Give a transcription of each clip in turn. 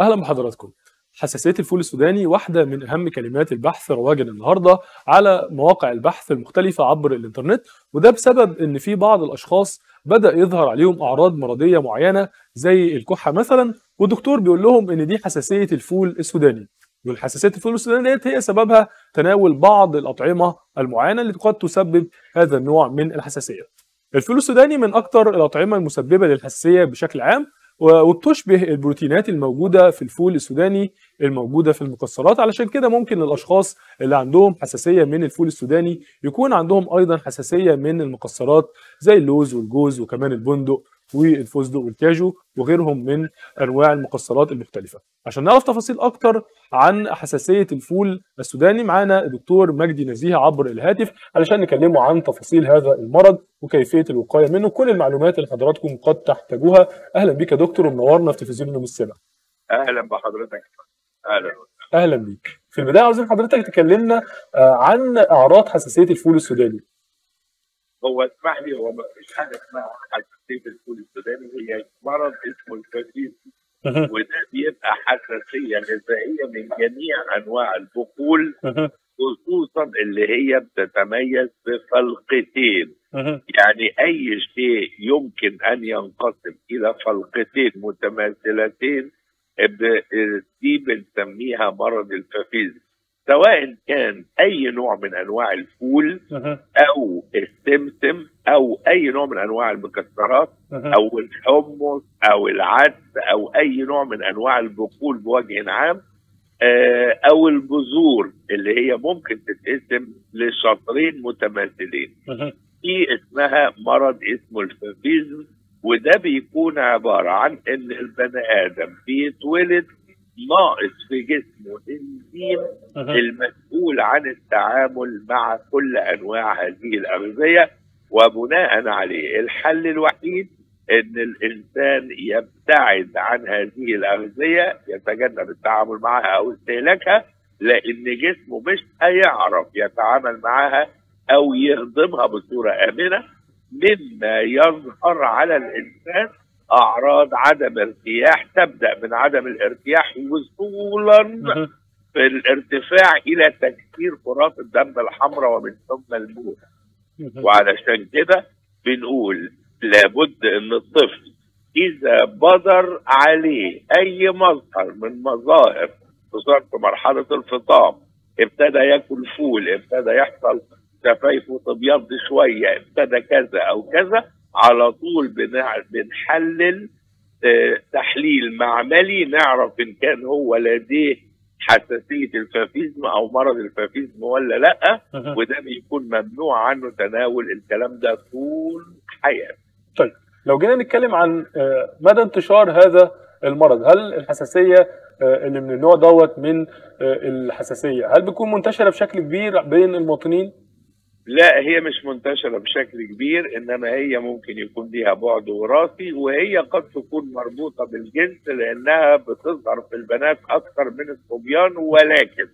أهلا بحضراتكم. حساسية الفول السوداني واحدة من أهم كلمات البحث رواجا النهارده على مواقع البحث المختلفة عبر الإنترنت وده بسبب إن في بعض الأشخاص بدأ يظهر عليهم أعراض مرضية معينة زي الكحة مثلا والدكتور بيقول لهم إن دي حساسية الفول السوداني. والحساسيه الفول السوداني ديت هي سببها تناول بعض الأطعمة المعينة اللي قد تسبب هذا النوع من الحساسية. الفول السوداني من أكثر الأطعمة المسببة للحساسية بشكل عام وبتشبه البروتينات الموجودة في الفول السوداني الموجودة في المكسرات. علشان كده ممكن الأشخاص اللي عندهم حساسية من الفول السوداني يكون عندهم أيضا حساسية من المكسرات زي اللوز والجوز وكمان البندق. والفستق والكاجو وغيرهم من أنواع المكسرات المختلفة. عشان نعرف تفاصيل أكتر عن حساسية الفول السوداني معانا الدكتور مجدي نزيه عبر الهاتف علشان نكلمه عن تفاصيل هذا المرض وكيفية الوقاية منه. كل المعلومات اللي حضراتكم قد تحتاجوها. أهلا بيك يا دكتور ومنورنا في تلفزيون يوم السبع أهلا بحضرتك. أهلا. أهلا بيك. في البداية عاوزين حضرتك تكلمنا عن أعراض حساسية الفول السوداني. هو اسمح لي هو ما فيش حاجة اسمها حساسيه الفول السوداني هي مرض اسمه الفافيزم وده بيبقى حساسية غذائية من جميع أنواع البقول خصوصا اللي هي بتتميز بفلقتين. يعني أي شيء يمكن أن ينقسم إلى فلقتين متماثلتين دي بنسميها مرض الفافيزم سواء كان أي نوع من أنواع الفول أو السمسم أو أي نوع من أنواع المكسرات أو الحمص أو العدس أو أي نوع من أنواع البقول بوجه عام أو البذور اللي هي ممكن تتقسم لشطرين متماثلين. دي اسمها مرض اسمه الفافيزم وده بيكون عبارة عن إن البني آدم بيتولد ناقص في جسمه انزيم المسؤول عن التعامل مع كل أنواع هذه الأغذية وبناء عليه الحل الوحيد إن الإنسان يبتعد عن هذه الأغذية يتجنب التعامل معها أو استهلاكها لأن جسمه مش هيعرف يتعامل معها أو يهضمها بصورة آمنة مما يظهر على الإنسان أعراض عدم ارتياح تبدأ من عدم الارتياح وصولا في الارتفاع إلى تكسير كرات الدم الحمراء ومن ثم الموت. وعلشان كده بنقول لابد إن الطفل إذا بدر عليه أي مظهر من مظاهر خصوصا في مرحلة الفطام ابتدى ياكل فول ابتدى يحصل شفايفه تبيض شوية ابتدى كذا أو كذا على طول بنحلل آه تحليل معملي نعرف إن كان هو لديه حساسية الفافيزم أو مرض الفافيزم ولا لأ وده بيكون ممنوع عنه تناول الكلام ده طول حياته. طيب لو جينا نتكلم عن مدى انتشار هذا المرض هل الحساسية اللي من النوع دوت من الحساسية هل بتكون منتشرة بشكل كبير بين المواطنين؟ لا هي مش منتشرة بشكل كبير إنما هي ممكن يكون ليها بعد وراثي وهي قد تكون مربوطة بالجنس لأنها بتظهر في البنات أكثر من الصبيان ولكن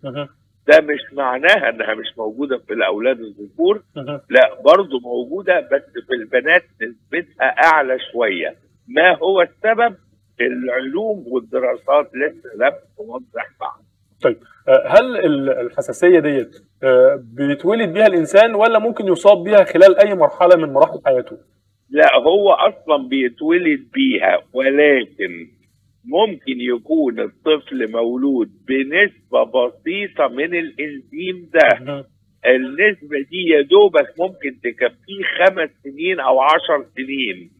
ده مش معناها إنها مش موجودة في الأولاد الذكور. لا برضه موجودة بس في البنات نسبتها أعلى شوية. ما هو السبب؟ العلوم والدراسات لسه لم توضح بعض طيب هل الحساسية ديت بيتولد بيها الإنسان ولا ممكن يصاب بيها خلال أي مرحلة من مراحل حياته؟ لا هو أصلا بيتولد بيها ولكن ممكن يكون الطفل مولود بنسبة بسيطة من الإنزيم ده. النسبة دي يا دوبك ممكن تكفيه خمس سنين أو عشر سنين.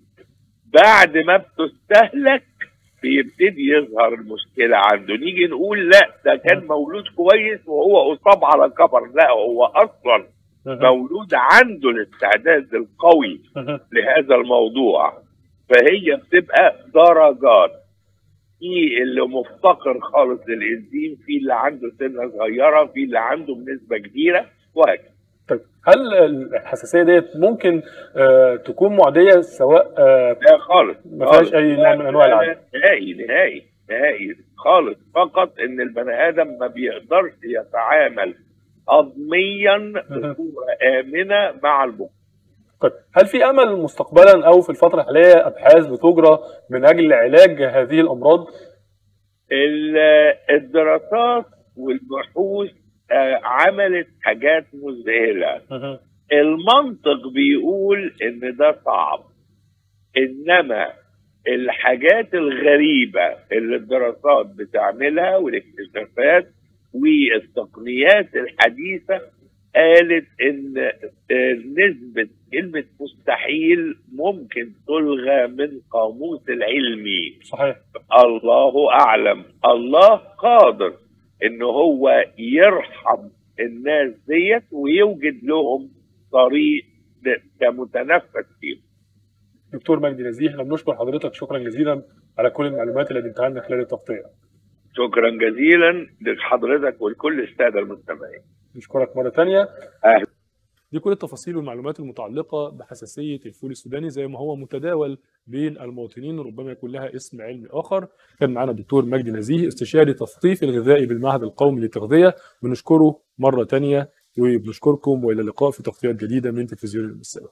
بعد ما بتستهلك بيبتدي يظهر المشكلة عنده. نيجي نقول لا ده كان مولود كويس وهو أصاب على كبر. لا هو أصلا مولود عنده الاستعداد القوي لهذا الموضوع. فهي بتبقى درجات. في اللي مفتقر خالص للإنزيم في اللي عنده سنة صغيرة في اللي عنده بنسبة كبيرة وهكذا. طيب هل الحساسية ديت ممكن آه تكون معدية سواء آه لا خالص. ما فيهاش أي نوع من أنواع العدوى نهائي نهائي نهائي خالص. فقط إن البني آدم ما بيقدرش يتعامل هضميا بصورة آمنة مع البقاء طيب هل في أمل مستقبلا أو في الفترة الحالية أبحاث بتجرى من أجل علاج هذه الأمراض؟ ال- الدراسات والبحوث عملت حاجات مذهلة. المنطق بيقول إن ده صعب. إنما الحاجات الغريبة اللي الدراسات بتعملها والاكتشافات والتقنيات الحديثة قالت إن آه، نسبة كلمة مستحيل ممكن تلغى من قاموس العلمي. صحيح. الله أعلم. الله قادر. إن هو يرحم الناس ديت ويوجد لهم طريق كمتنفس فيه دكتور مجدي نزيه إحنا بنشكر حضرتك شكرا جزيلا على كل المعلومات اللي قدمتها لنا خلال التغطية. شكرا جزيلا لحضرتك ولكل السادة المستمعين. نشكرك مرة ثانية أهلا. دي كل التفاصيل والمعلومات المتعلقة بحساسية الفول السوداني زي ما هو متداول بين المواطنين ربما يكون لها اسم علمي آخر. كان معنا الدكتور مجدي نزيه استشاري تثقيف الغذائي بالمعهد القومي للتغذية. بنشكره مرة ثانية وبنشكركم وإلى اللقاء في تغطيات جديدة من تلفزيون المستقبل